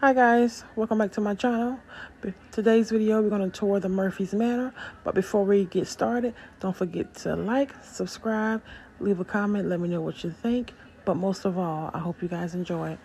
Hi guys, welcome back to my channel. Today's video we're going to tour the Murphy's Manor, but before we get started, don't forget to like, subscribe, leave a comment, let me know what you think, but most of all, I hope you guys enjoy it.